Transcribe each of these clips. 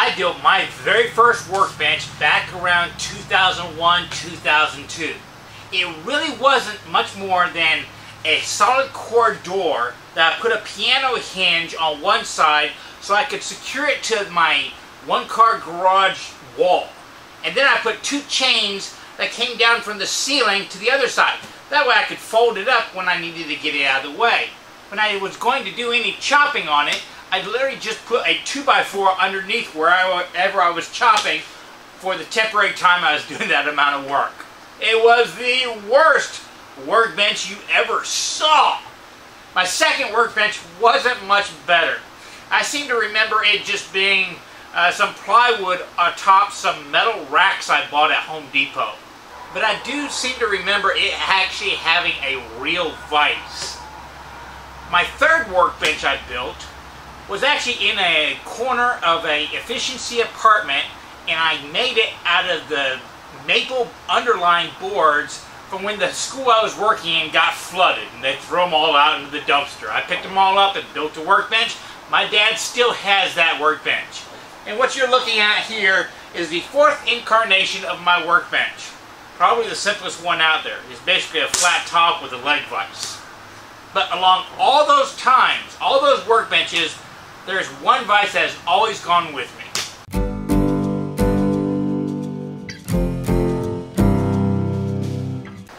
I built my very first workbench back around 2001, 2002. It really wasn't much more than a solid core door that I put a piano hinge on one side so I could secure it to my one car garage wall. And then I put two chains that came down from the ceiling to the other side. That way I could fold it up when I needed to get it out of the way. When I was going to do any chopping on it, I literally just put a 2x4 underneath wherever I was chopping for the temporary time I was doing that amount of work. It was the worst workbench you ever saw. My second workbench wasn't much better. I seem to remember it just being uh, some plywood atop some metal racks I bought at Home Depot. But I do seem to remember it actually having a real vise. My third workbench I built was actually in a corner of a efficiency apartment and I made it out of the maple underlying boards from when the school I was working in got flooded and they threw them all out into the dumpster. I picked them all up and built a workbench. My dad still has that workbench. And what you're looking at here is the fourth incarnation of my workbench. Probably the simplest one out there. It's basically a flat top with a leg vise. But along all those times, all those workbenches, there's one vice that has always gone with me.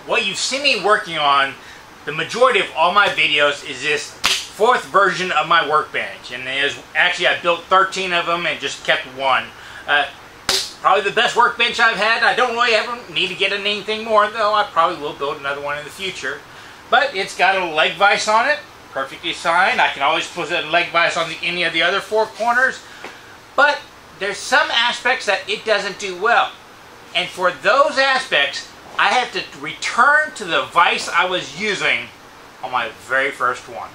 What you see me working on, the majority of all my videos is this fourth version of my workbench. And there's, actually I built 13 of them and just kept one. Uh, probably the best workbench I've had. I don't really ever need to get anything more though. I probably will build another one in the future. But it's got a leg vise on it, perfectly fine. I can always put a leg vise on the, any of the other four corners. But there's some aspects that it doesn't do well. And for those aspects, I have to return to the vise I was using on my very first one.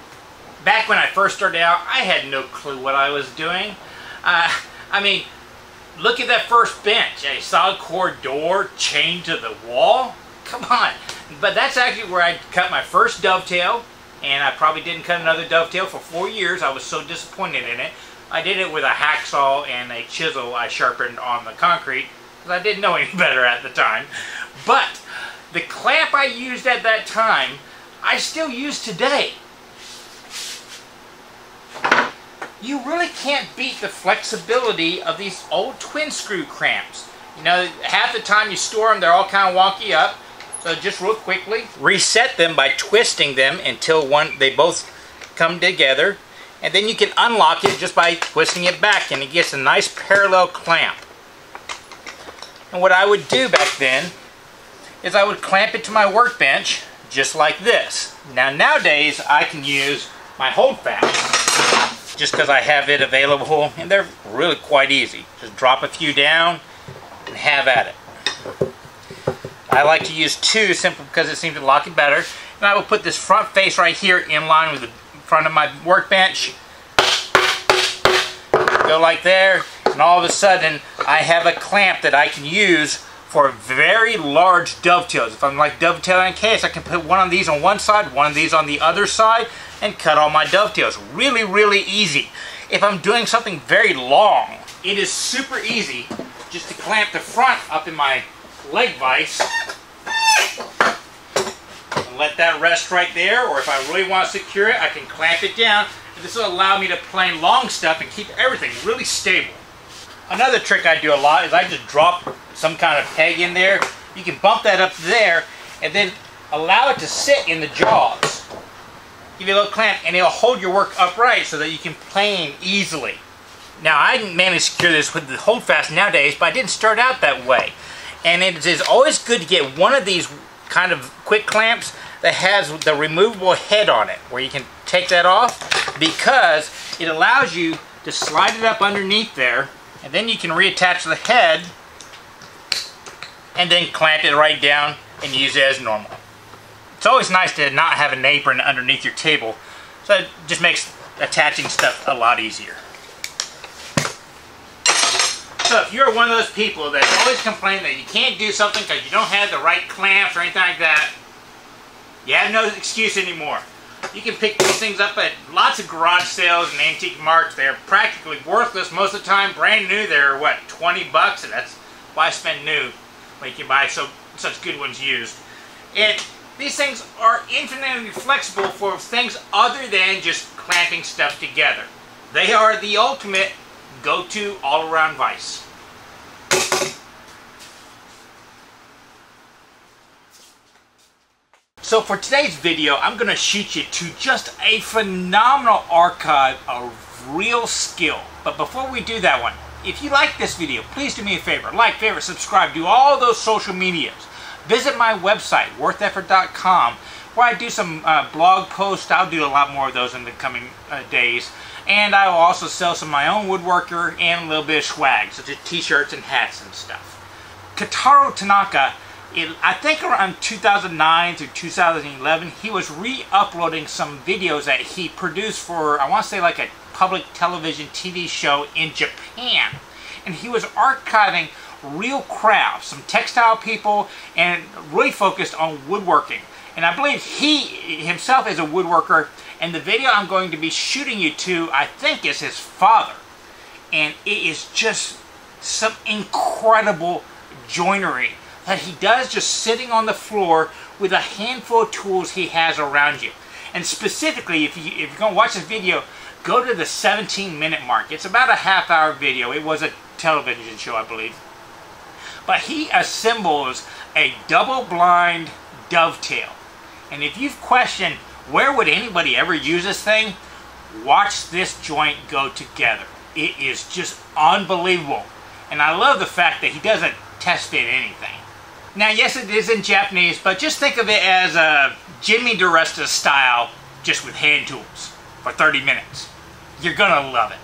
Back when I first started out, I had no clue what I was doing. Uh, I mean, look at that first bench. A solid core door chained to the wall. Come on. But that's actually where I cut my first dovetail, and I probably didn't cut another dovetail for four years. I was so disappointed in it. I did it with a hacksaw and a chisel I sharpened on the concrete, because I didn't know any better at the time. But the clamp I used at that time, I still use today. You really can't beat the flexibility of these old twin screw clamps. You know, half the time you store them, they're all kind of wonky up. So just real quickly, reset them by twisting them until one they both come together. And then you can unlock it just by twisting it back and it gets a nice parallel clamp. And what I would do back then is I would clamp it to my workbench just like this. Now nowadays I can use my hold fast just because I have it available and they're really quite easy. Just drop a few down and have at it. I like to use two simply because it seems to lock it better. And I will put this front face right here in line with the front of my workbench. Go like there, and all of a sudden I have a clamp that I can use for very large dovetails. If I'm like dovetailing a case, I can put one of these on one side, one of these on the other side, and cut all my dovetails. Really, really easy. If I'm doing something very long, it is super easy just to clamp the front up in my leg vise and let that rest right there or if I really want to secure it I can clamp it down and this will allow me to plane long stuff and keep everything really stable. Another trick I do a lot is I just drop some kind of peg in there. You can bump that up there and then allow it to sit in the jaws. Give you a little clamp and it'll hold your work upright so that you can plane easily. Now I managed to secure this with the holdfast nowadays but I didn't start out that way. And it is always good to get one of these kind of quick clamps that has the removable head on it, where you can take that off, because it allows you to slide it up underneath there, and then you can reattach the head, and then clamp it right down and use it as normal. It's always nice to not have an apron underneath your table, so it just makes attaching stuff a lot easier. So if you're one of those people that always complain that you can't do something because you don't have the right clamps or anything like that, you have no excuse anymore. You can pick these things up at lots of garage sales and antique marts. They're practically worthless most of the time. Brand new, they're what, 20 bucks? And that's why spend new when you can buy so such good ones used. And these things are infinitely flexible for things other than just clamping stuff together. They are the ultimate go-to all-around vise. So for today's video, I'm going to shoot you to just a phenomenal archive of real skill. But before we do that one, if you like this video, please do me a favor. Like, favorite, subscribe, do all those social medias. Visit my website, wortheffort.com, where I do some uh, blog posts. I'll do a lot more of those in the coming uh, days. And I will also sell some of my own woodworker and a little bit of swag, such as t-shirts and hats and stuff. Kotaro Tanaka it, I think around 2009 through 2011, he was re-uploading some videos that he produced for, I want to say like a public television TV show in Japan. And he was archiving real crafts, some textile people, and really focused on woodworking. And I believe he himself is a woodworker, and the video I'm going to be shooting you to, I think, is his father. And it is just some incredible joinery that he does just sitting on the floor with a handful of tools he has around you. And specifically, if, you, if you're going to watch this video, go to the 17 minute mark. It's about a half hour video. It was a television show, I believe. But he assembles a double blind dovetail. And if you've questioned where would anybody ever use this thing, watch this joint go together. It is just unbelievable. And I love the fact that he doesn't test fit anything. Now, yes, it is in Japanese, but just think of it as a Jimmy DiResta style, just with hand tools for 30 minutes. You're gonna love it.